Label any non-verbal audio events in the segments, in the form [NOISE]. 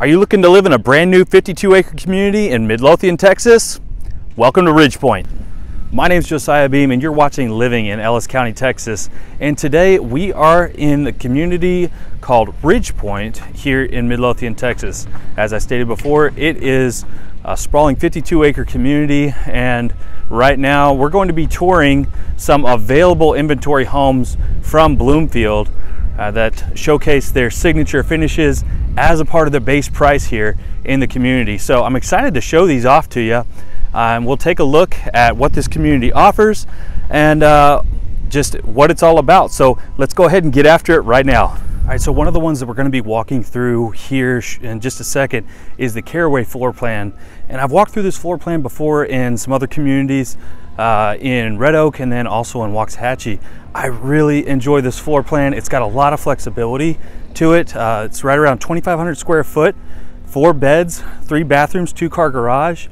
Are you looking to live in a brand new 52 acre community in Midlothian, Texas? Welcome to Ridgepoint. My name is Josiah Beam and you're watching Living in Ellis County, Texas. And today we are in the community called Ridgepoint here in Midlothian, Texas. As I stated before, it is a sprawling 52 acre community and right now we're going to be touring some available inventory homes from Bloomfield uh, that showcase their signature finishes as a part of the base price here in the community. So I'm excited to show these off to you. Um, we'll take a look at what this community offers and uh, just what it's all about. So let's go ahead and get after it right now. All right, so one of the ones that we're gonna be walking through here in just a second is the Caraway floor plan. And I've walked through this floor plan before in some other communities uh, in Red Oak and then also in Waxahachie. I really enjoy this floor plan. It's got a lot of flexibility to it. Uh, it's right around 2,500 square foot, four beds, three bathrooms, two car garage.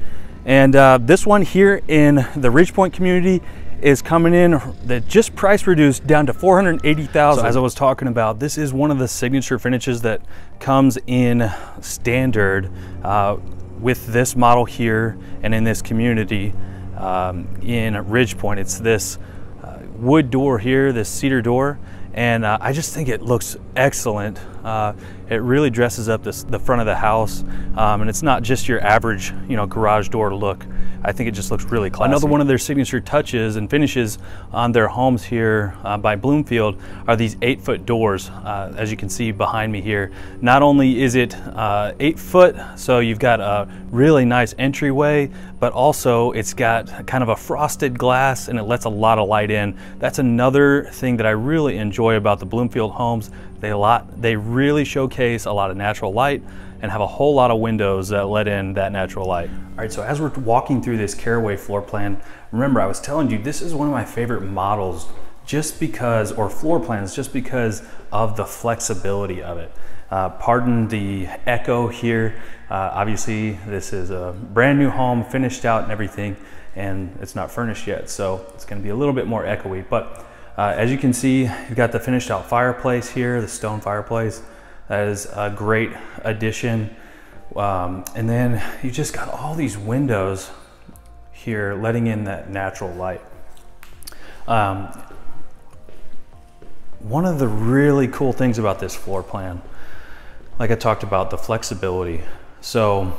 And uh, this one here in the Ridgepoint community is coming in that just price reduced down to 480,000. So as I was talking about, this is one of the signature finishes that comes in standard uh, with this model here and in this community um, in Ridgepoint. It's this uh, wood door here, this cedar door, and uh, I just think it looks excellent. Uh, it really dresses up this, the front of the house, um, and it's not just your average, you know, garage door look. I think it just looks really classy. Another one of their signature touches and finishes on their homes here uh, by Bloomfield are these eight foot doors, uh, as you can see behind me here. Not only is it uh, eight foot, so you've got a really nice entryway, but also it's got kind of a frosted glass and it lets a lot of light in. That's another thing that I really enjoy about the Bloomfield homes. They, lot, they really showcase a lot of natural light and have a whole lot of windows that let in that natural light. All right, so as we're walking through this Caraway floor plan, remember I was telling you this is one of my favorite models just because, or floor plans, just because of the flexibility of it. Uh, pardon the echo here. Uh, obviously, this is a brand new home, finished out and everything, and it's not furnished yet, so it's gonna be a little bit more echoey. But uh, as you can see, you've got the finished out fireplace here, the stone fireplace. That is a great addition. Um, and then you just got all these windows here letting in that natural light. Um, one of the really cool things about this floor plan, like I talked about, the flexibility. So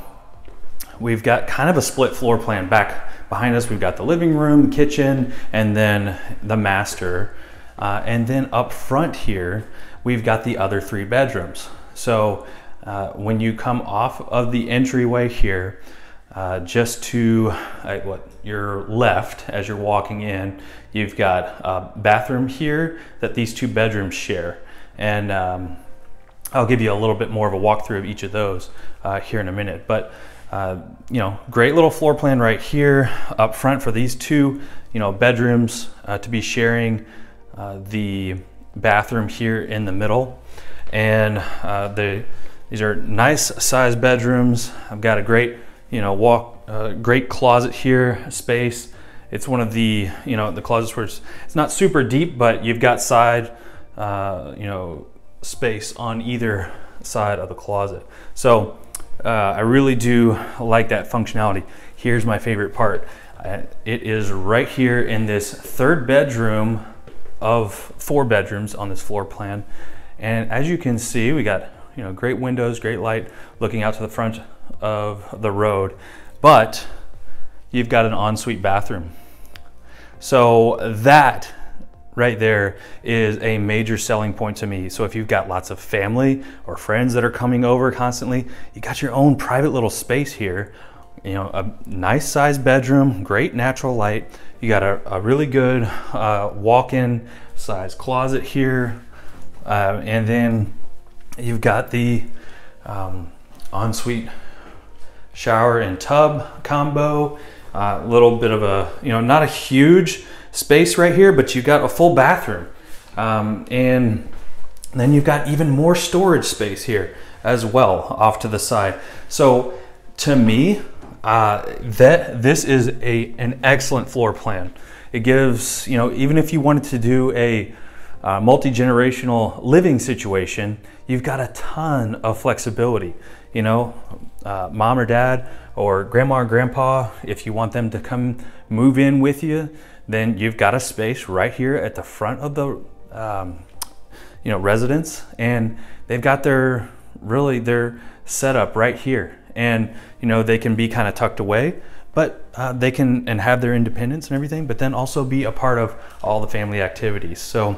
we've got kind of a split floor plan. Back behind us, we've got the living room, kitchen, and then the master. Uh, and then up front here, we've got the other three bedrooms. So uh, when you come off of the entryway here, uh, just to uh, what your left as you're walking in, you've got a bathroom here that these two bedrooms share. And um, I'll give you a little bit more of a walkthrough of each of those uh, here in a minute. But uh, you know, great little floor plan right here up front for these two, you know, bedrooms uh, to be sharing uh, the bathroom here in the middle. And uh, the, these are nice sized bedrooms. I've got a great, you know, walk, uh, great closet here, space. It's one of the, you know, the closets where it's, it's not super deep, but you've got side, uh, you know, space on either side of the closet. So uh, I really do like that functionality. Here's my favorite part. Uh, it is right here in this third bedroom of four bedrooms on this floor plan. And as you can see, we got you know great windows, great light looking out to the front of the road, but you've got an ensuite bathroom. So that right there is a major selling point to me. So if you've got lots of family or friends that are coming over constantly, you got your own private little space here. You know, a nice sized bedroom, great natural light. You got a, a really good uh, walk-in size closet here. Uh, and then you've got the um, ensuite shower and tub combo. A uh, little bit of a, you know, not a huge space right here, but you've got a full bathroom. Um, and then you've got even more storage space here as well off to the side. So to me, uh, that this is a an excellent floor plan. It gives, you know, even if you wanted to do a uh, multi-generational living situation, you've got a ton of flexibility. you know, uh, mom or dad or grandma or grandpa, if you want them to come move in with you, then you've got a space right here at the front of the, um, you know, residence, and they've got their really their setup right here, and you know they can be kind of tucked away, but uh, they can and have their independence and everything, but then also be a part of all the family activities. So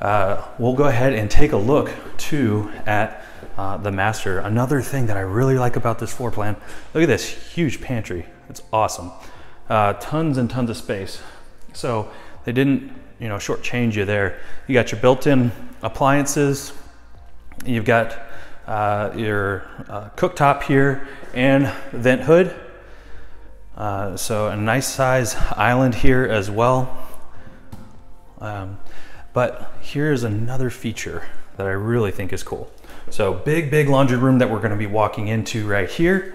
uh, we'll go ahead and take a look too at uh, the master. Another thing that I really like about this floor plan, look at this huge pantry. It's awesome. Uh, tons and tons of space. So they didn't, you know, shortchange you there. You got your built-in appliances. You've got uh, your uh, cooktop here and vent hood. Uh, so a nice size island here as well. Um, but here's another feature that I really think is cool. So big, big laundry room that we're gonna be walking into right here.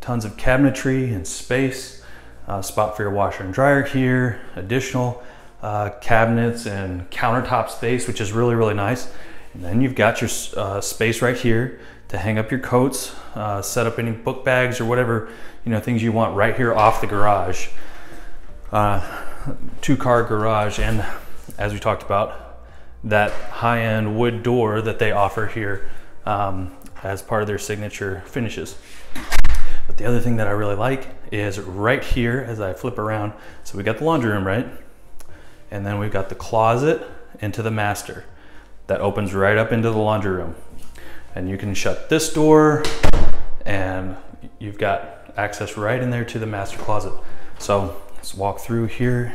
Tons of cabinetry and space. Uh, spot for your washer and dryer here. Additional uh, cabinets and countertop space, which is really, really nice. And then you've got your uh, space right here to hang up your coats, uh, set up any book bags or whatever, you know, things you want right here off the garage. Uh, two car garage. And as we talked about, that high-end wood door that they offer here um, as part of their signature finishes. But the other thing that I really like is right here as I flip around. So we got the laundry room, right? And then we've got the closet into the master that opens right up into the laundry room. And you can shut this door and you've got access right in there to the master closet. So let's walk through here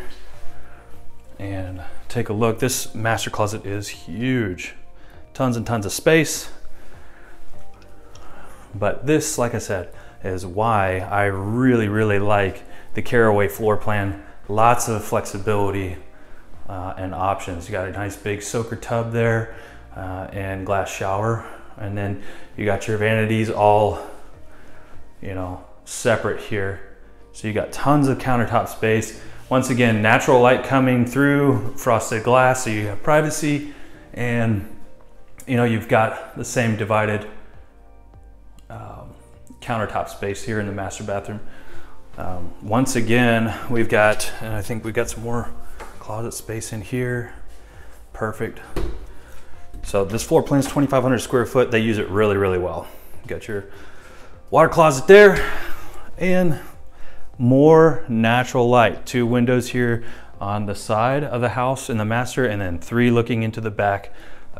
and take a look. This master closet is huge. Tons and tons of space. But this, like I said, is why I really, really like the Caraway floor plan. Lots of flexibility uh, and options. You got a nice big soaker tub there uh, and glass shower. And then you got your vanities all, you know, separate here. So you got tons of countertop space. Once again, natural light coming through frosted glass, so you have privacy and you know, you've got the same divided um, countertop space here in the master bathroom. Um, once again, we've got, and I think we've got some more closet space in here. Perfect. So this floor plan is 2,500 square foot. They use it really, really well. Got your water closet there and more natural light. Two windows here on the side of the house in the master and then three looking into the back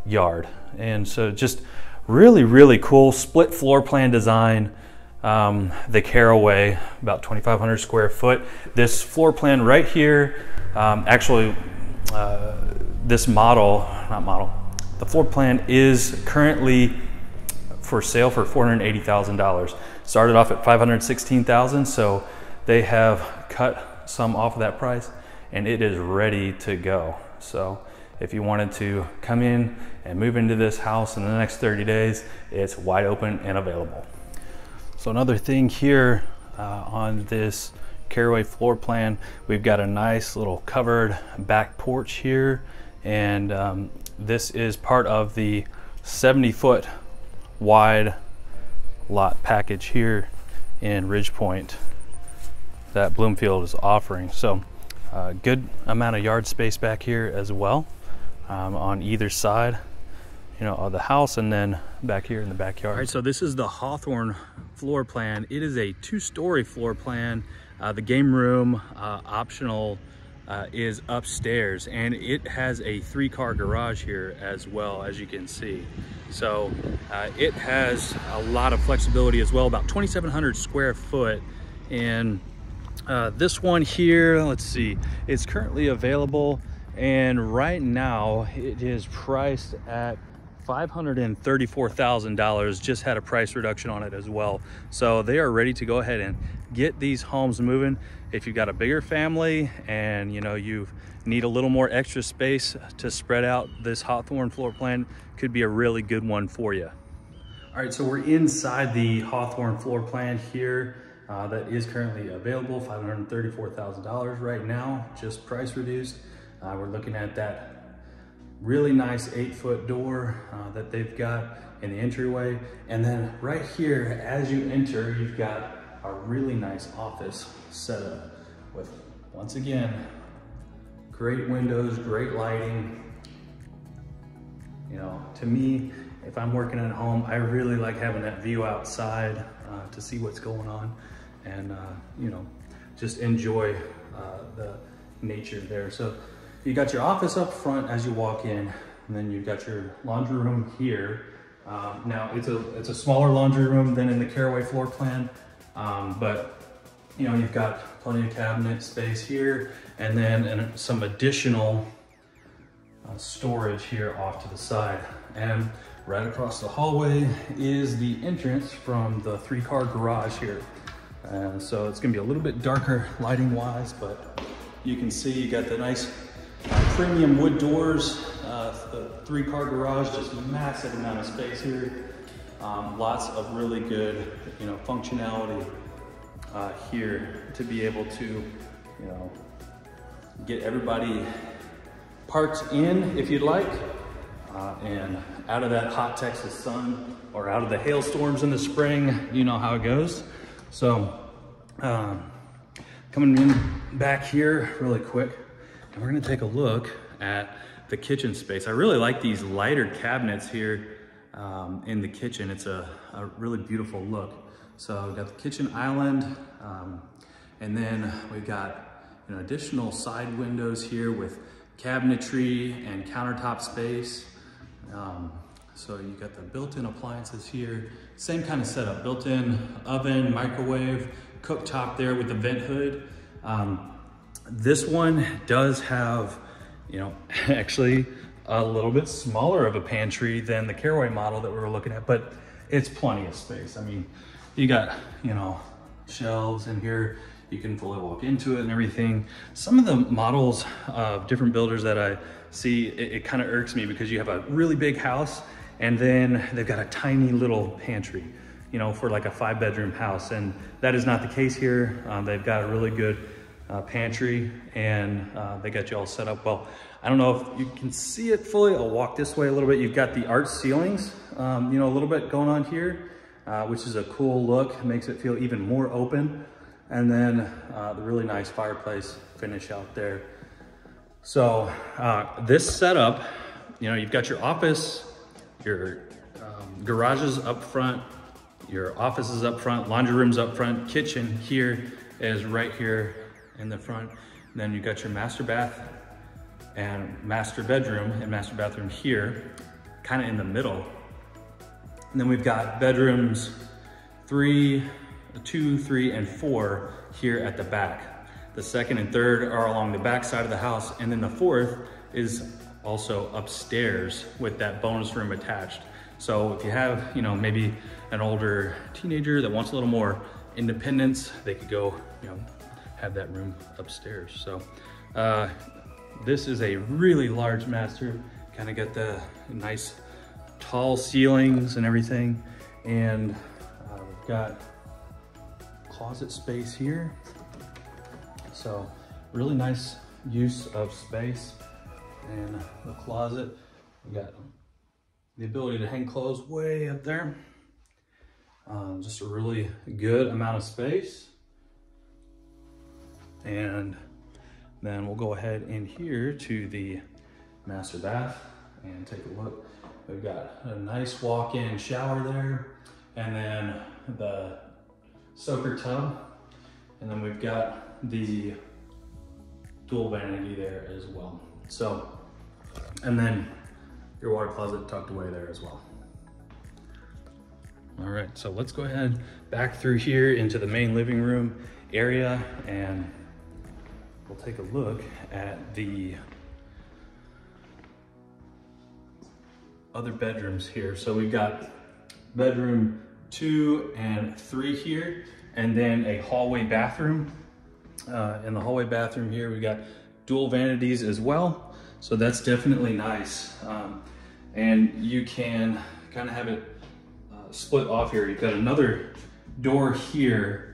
yard. And so just really, really cool split floor plan design. Um, the Caraway, about 2,500 square foot. This floor plan right here, um, actually uh, this model, not model, the floor plan is currently for sale for $480,000. Started off at 516,000, so they have cut some off of that price and it is ready to go. So if you wanted to come in and move into this house in the next 30 days, it's wide open and available. So another thing here uh, on this Caraway floor plan, we've got a nice little covered back porch here. And um, this is part of the 70 foot wide lot package here in Ridgepoint that Bloomfield is offering. So uh, good amount of yard space back here as well um, on either side you know, of the house and then back here in the backyard. All right, so this is the Hawthorne floor plan. It is a two-story floor plan. Uh, the game room uh, optional uh, is upstairs and it has a three-car garage here as well, as you can see. So uh, it has a lot of flexibility as well, about 2,700 square foot and uh, this one here, let's see, it's currently available and right now it is priced at $534,000 just had a price reduction on it as well. So they are ready to go ahead and get these homes moving. If you've got a bigger family and you know you need a little more extra space to spread out, this Hawthorne floor plan could be a really good one for you. All right, so we're inside the Hawthorne floor plan here uh, that is currently available, $534,000 right now, just price reduced. Uh, we're looking at that really nice eight foot door uh, that they've got in the entryway. And then right here, as you enter, you've got a really nice office set up with, once again, great windows, great lighting. You know, to me, if I'm working at home, I really like having that view outside uh, to see what's going on and, uh, you know, just enjoy uh, the nature there. So you got your office up front as you walk in, and then you've got your laundry room here. Um, now it's a it's a smaller laundry room than in the Caraway floor plan, um, but you know you've got plenty of cabinet space here, and then and some additional uh, storage here off to the side. And right across the hallway is the entrance from the three car garage here. And so it's gonna be a little bit darker lighting wise, but you can see you got the nice premium wood doors, uh, three car garage, just massive amount of space here. Um, lots of really good, you know, functionality uh, here to be able to, you know, get everybody parked in if you'd like, uh, and out of that hot Texas sun or out of the hailstorms in the spring, you know how it goes. So um, coming in back here really quick, and we're gonna take a look at the kitchen space. I really like these lighter cabinets here um, in the kitchen. It's a, a, really beautiful look. So we've got the kitchen island, um, and then we've got you know, additional side windows here with cabinetry and countertop space. Um, so you got the built-in appliances here. Same kind of setup, built-in oven, microwave, cooktop there with the vent hood. Um, this one does have, you know, [LAUGHS] actually a little bit smaller of a pantry than the Caraway model that we were looking at, but it's plenty of space. I mean, you got, you know, shelves in here. You can fully walk into it and everything. Some of the models of different builders that I see, it, it kind of irks me because you have a really big house and then they've got a tiny little pantry, you know, for like a five bedroom house. And that is not the case here. Um, they've got a really good uh, pantry and uh, they got you all set up well. I don't know if you can see it fully. I'll walk this way a little bit. You've got the art ceilings, um, you know, a little bit going on here, uh, which is a cool look. Makes it feel even more open. And then uh, the really nice fireplace finish out there. So uh, this setup, you know, you've got your office, your um, garages up front, your offices up front, laundry rooms up front, kitchen here is right here in the front. And then you got your master bath and master bedroom and master bathroom here, kind of in the middle. And then we've got bedrooms three, two, three, and four here at the back. The second and third are along the back side of the house. And then the fourth is also upstairs with that bonus room attached. So if you have, you know, maybe an older teenager that wants a little more independence, they could go, you know, have that room upstairs. So uh, this is a really large master. Kind of got the nice tall ceilings and everything. And uh, we've got closet space here. So really nice use of space and the closet. We got the ability to hang clothes way up there. Um, just a really good amount of space. And then we'll go ahead in here to the master bath and take a look. We've got a nice walk-in shower there and then the soaker tub. And then we've got the dual vanity there as well. So, and then your water closet tucked away there as well. All right, so let's go ahead back through here into the main living room area and we'll take a look at the other bedrooms here. So we've got bedroom two and three here, and then a hallway bathroom. Uh, in the hallway bathroom here, we've got dual vanities as well. So that's definitely nice. Um, and you can kind of have it uh, split off here. You've got another door here.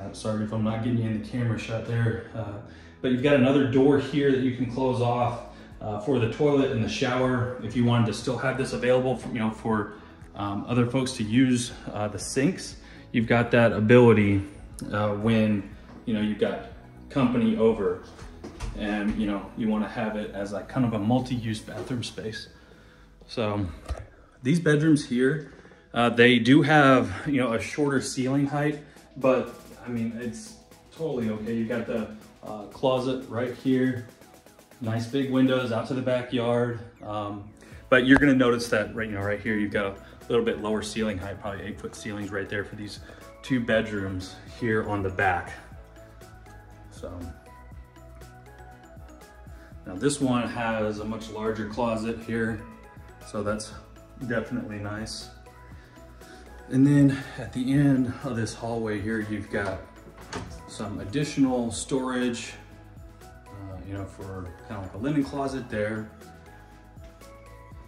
Uh, sorry if I'm not getting you in the camera shot there. Uh, but you've got another door here that you can close off uh, for the toilet and the shower if you wanted to still have this available for, you know, for um, other folks to use the sinks, you've got that ability when, you know, you've got company over and, you know, you want to have it as like kind of a multi-use bathroom space. So these bedrooms here, uh, they do have, you know, a shorter ceiling height, but I mean, it's totally okay. You've got the uh, closet right here, nice big windows out to the backyard. Um, but you're gonna notice that right, you know, right here, you've got a little bit lower ceiling height, probably eight foot ceilings right there for these two bedrooms here on the back. So, now this one has a much larger closet here, so that's definitely nice. And then at the end of this hallway here, you've got some additional storage, uh, you know, for kind of like a linen closet there.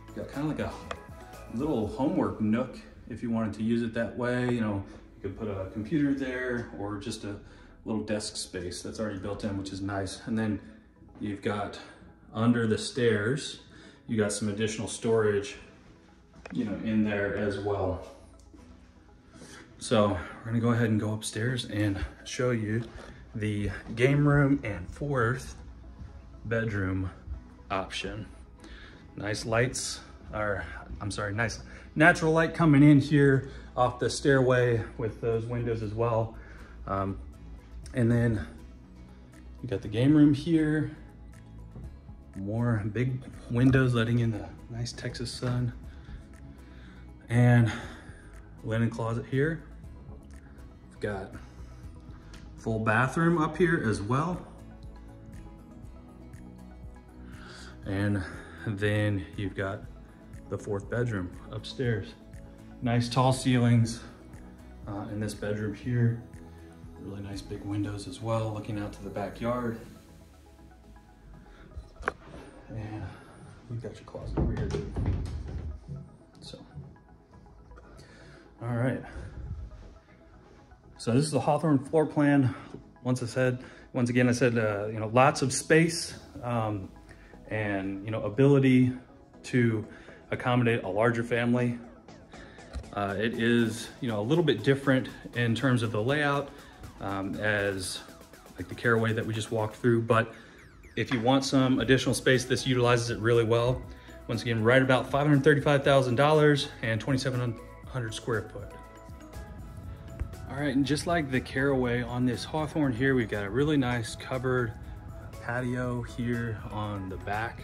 You've got kind of like a little homework nook if you wanted to use it that way. You know, you could put a computer there or just a little desk space that's already built in, which is nice. And then you've got under the stairs, you got some additional storage, you know, in there as well. So we're gonna go ahead and go upstairs and show you the game room and fourth bedroom option. Nice lights, or I'm sorry, nice natural light coming in here off the stairway with those windows as well. Um, and then you got the game room here, more big windows letting in the nice Texas sun. And linen closet here. We've got full bathroom up here as well. And then you've got the fourth bedroom upstairs. Nice tall ceilings uh, in this bedroom here. Really nice big windows as well, looking out to the backyard. And we've got your closet over here too. All right. So this is the Hawthorne floor plan. Once I said, once again, I said, uh, you know, lots of space um, and, you know, ability to accommodate a larger family. Uh, it is, you know, a little bit different in terms of the layout um, as like the caraway that we just walked through. But if you want some additional space, this utilizes it really well. Once again, right about $535,000 and 2,700 square foot. All right, and just like the caraway on this Hawthorne here, we've got a really nice covered patio here on the back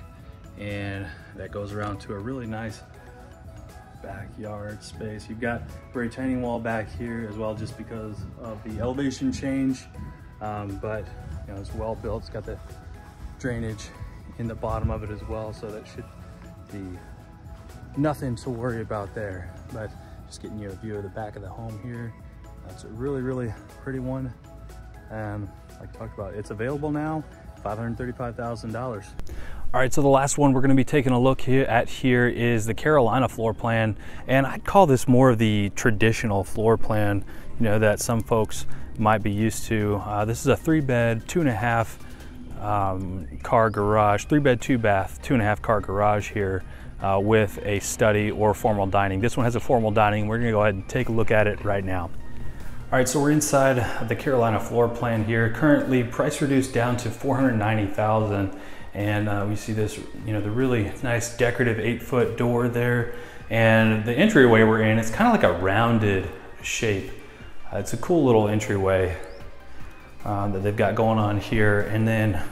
and that goes around to a really nice backyard space. You've got retaining wall back here as well just because of the elevation change, um, but you know, it's well built. It's got the drainage in the bottom of it as well, so that should be nothing to worry about there. But just getting you a view of the back of the home here. That's a really, really pretty one. And like I talked about, it's available now, $535,000. All right, so the last one we're gonna be taking a look here at here is the Carolina floor plan. And I'd call this more of the traditional floor plan, you know, that some folks might be used to. Uh, this is a three bed, two and a half um, car garage, three bed, two bath, two and a half car garage here uh, with a study or formal dining. This one has a formal dining. We're gonna go ahead and take a look at it right now. All right, so we're inside the Carolina floor plan here. Currently price reduced down to 490,000 and uh, we see this, you know, the really nice decorative eight foot door there. And the entryway we're in, it's kind of like a rounded shape. Uh, it's a cool little entryway uh, that they've got going on here. And then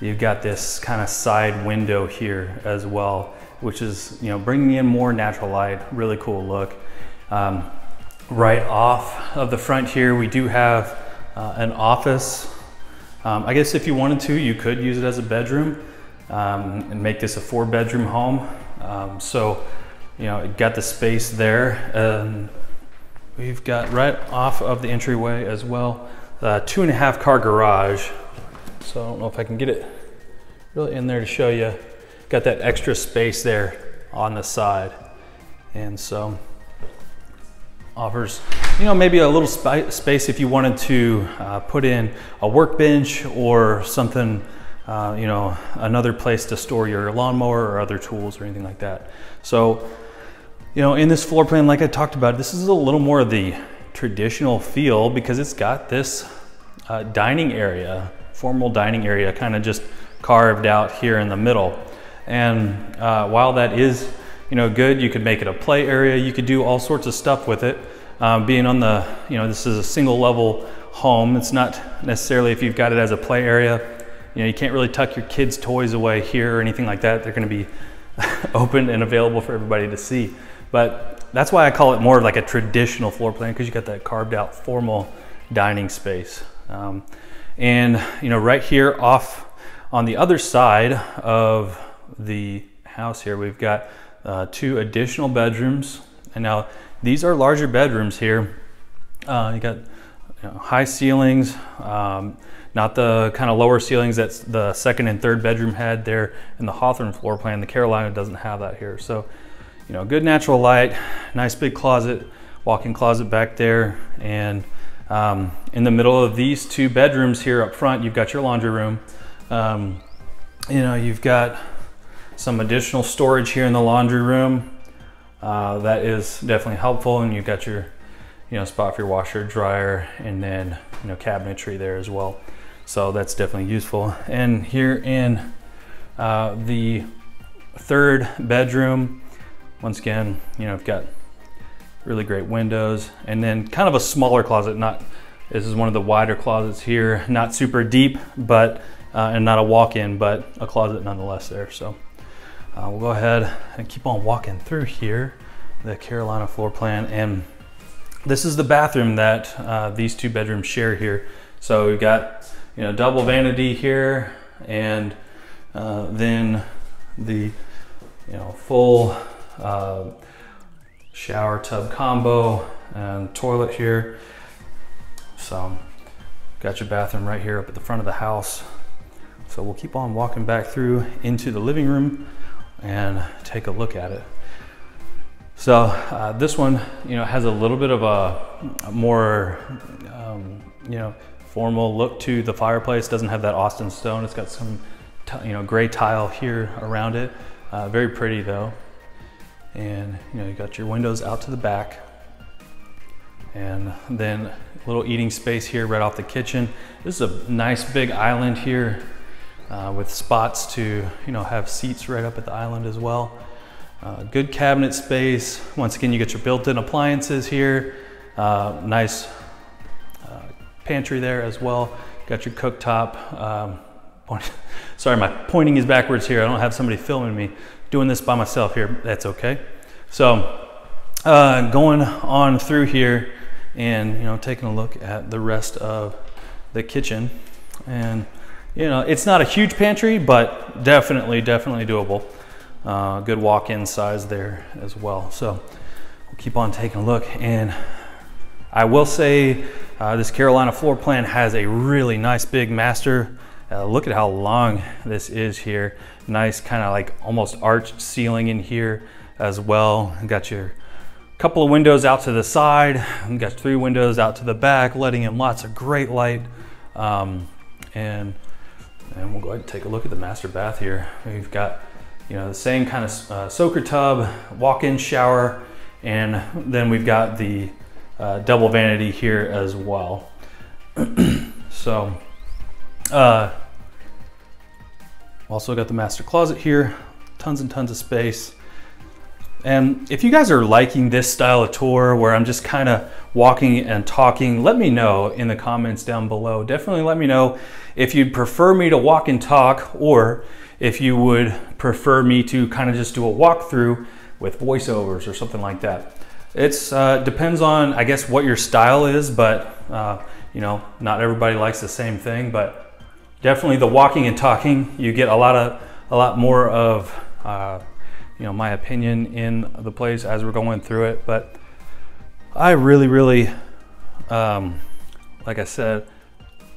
you've got this kind of side window here as well, which is, you know, bringing in more natural light, really cool look. Um, right off of the front here, we do have uh, an office um, I guess if you wanted to, you could use it as a bedroom um, and make this a four bedroom home. Um, so, you know, it got the space there. And we've got right off of the entryway as well, two and a half car garage. So I don't know if I can get it really in there to show you. Got that extra space there on the side. And so offers, you know, maybe a little sp space if you wanted to uh, put in a workbench or something, uh, you know, another place to store your lawnmower or other tools or anything like that. So you know, in this floor plan, like I talked about, this is a little more of the traditional feel because it's got this uh, dining area, formal dining area, kind of just carved out here in the middle. And uh, while that is, you know, good, you could make it a play area. You could do all sorts of stuff with it. Um, being on the, you know, this is a single level home. It's not necessarily if you've got it as a play area, you know, you can't really tuck your kids' toys away here or anything like that. They're going to be [LAUGHS] open and available for everybody to see. But that's why I call it more of like a traditional floor plan because you got that carved out formal dining space. Um, and you know, right here off on the other side of the house here, we've got uh, two additional bedrooms. And now these are larger bedrooms here. Uh, you got you know, high ceilings, um, not the kind of lower ceilings that the second and third bedroom had there in the Hawthorne floor plan. The Carolina doesn't have that here. So, you know, good natural light, nice big closet, walk-in closet back there. And um, in the middle of these two bedrooms here up front, you've got your laundry room. Um, you know, you've got some additional storage here in the laundry room. Uh, that is definitely helpful. And you've got your, you know, spot for your washer, dryer, and then, you know, cabinetry there as well. So that's definitely useful. And here in uh, the third bedroom, once again, you know, I've got really great windows and then kind of a smaller closet. Not This is one of the wider closets here, not super deep, but uh, and not a walk-in, but a closet nonetheless there. So uh, we'll go ahead and keep on walking through here, the Carolina floor plan. And this is the bathroom that uh, these two bedrooms share here. So we've got you know, double vanity here and uh, then the, you know, full uh, shower tub combo and toilet here. So got your bathroom right here up at the front of the house. So we'll keep on walking back through into the living room and take a look at it. So uh, this one, you know, has a little bit of a, more, um, you know, formal look to the fireplace. Doesn't have that Austin stone. It's got some, you know, gray tile here around it. Uh, very pretty though. And you know, you got your windows out to the back. And then a little eating space here right off the kitchen. This is a nice big island here uh, with spots to, you know, have seats right up at the island as well. Uh, good cabinet space. Once again, you get your built-in appliances here. Uh, nice pantry there as well. Got your cooktop. Um, [LAUGHS] sorry, my pointing is backwards here. I don't have somebody filming me doing this by myself here. That's okay. So uh, going on through here and you know taking a look at the rest of the kitchen and you know it's not a huge pantry but definitely definitely doable uh, good walk-in size there as well so we'll keep on taking a look and I will say uh, this Carolina floor plan has a really nice big master. Uh, look at how long this is here. Nice kind of like almost arched ceiling in here as well. Got your couple of windows out to the side. Got three windows out to the back, letting in lots of great light. Um, and, and we'll go ahead and take a look at the master bath here. We've got you know the same kind of uh, soaker tub, walk-in shower, and then we've got the uh, double vanity here as well. [CLEARS THROAT] so, uh, also got the master closet here, tons and tons of space. And if you guys are liking this style of tour where I'm just kind of walking and talking, let me know in the comments down below. Definitely let me know if you'd prefer me to walk and talk or if you would prefer me to kind of just do a walkthrough with voiceovers or something like that. It's uh, depends on, I guess, what your style is, but uh, you know, not everybody likes the same thing. But definitely, the walking and talking, you get a lot of, a lot more of, uh, you know, my opinion in the place as we're going through it. But I really, really, um, like I said,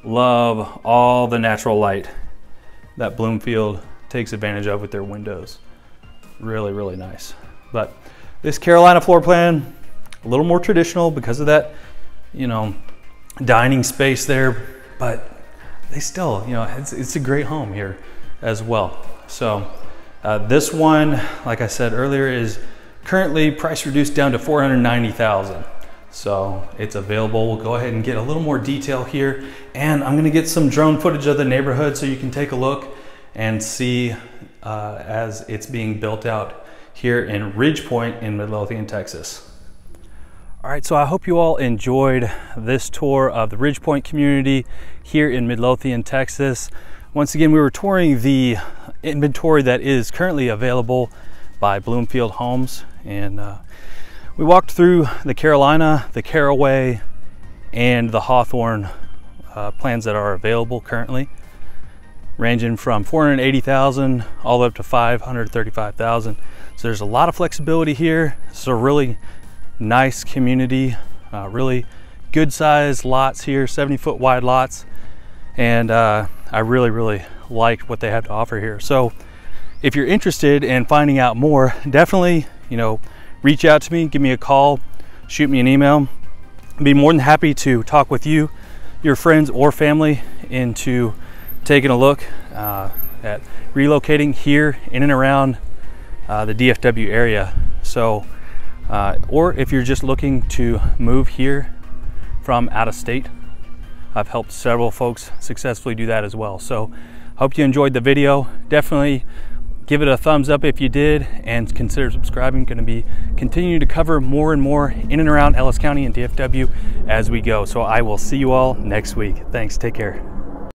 love all the natural light that Bloomfield takes advantage of with their windows. Really, really nice. But this Carolina floor plan, a little more traditional because of that, you know, dining space there, but they still, you know, it's, it's a great home here as well. So uh, this one, like I said earlier, is currently price reduced down to 490,000. So it's available. We'll go ahead and get a little more detail here. And I'm gonna get some drone footage of the neighborhood so you can take a look and see uh, as it's being built out here in Ridge Point in Midlothian, Texas. All right, so I hope you all enjoyed this tour of the Ridge Point community here in Midlothian, Texas. Once again, we were touring the inventory that is currently available by Bloomfield Homes. And uh, we walked through the Carolina, the Caraway, and the Hawthorne uh, plans that are available currently, ranging from 480,000 all the way up to 535,000. So there's a lot of flexibility here. It's a really nice community, uh, really good sized lots here, 70 foot wide lots. And uh, I really, really liked what they have to offer here. So if you're interested in finding out more, definitely, you know, reach out to me, give me a call, shoot me an email. I'd be more than happy to talk with you, your friends or family into taking a look uh, at relocating here in and around uh, the DFW area. So uh, or if you're just looking to move here from out of state, I've helped several folks successfully do that as well. So hope you enjoyed the video. Definitely give it a thumbs up if you did and consider subscribing. Going to be continuing to cover more and more in and around Ellis County and DFW as we go. So I will see you all next week. Thanks. Take care.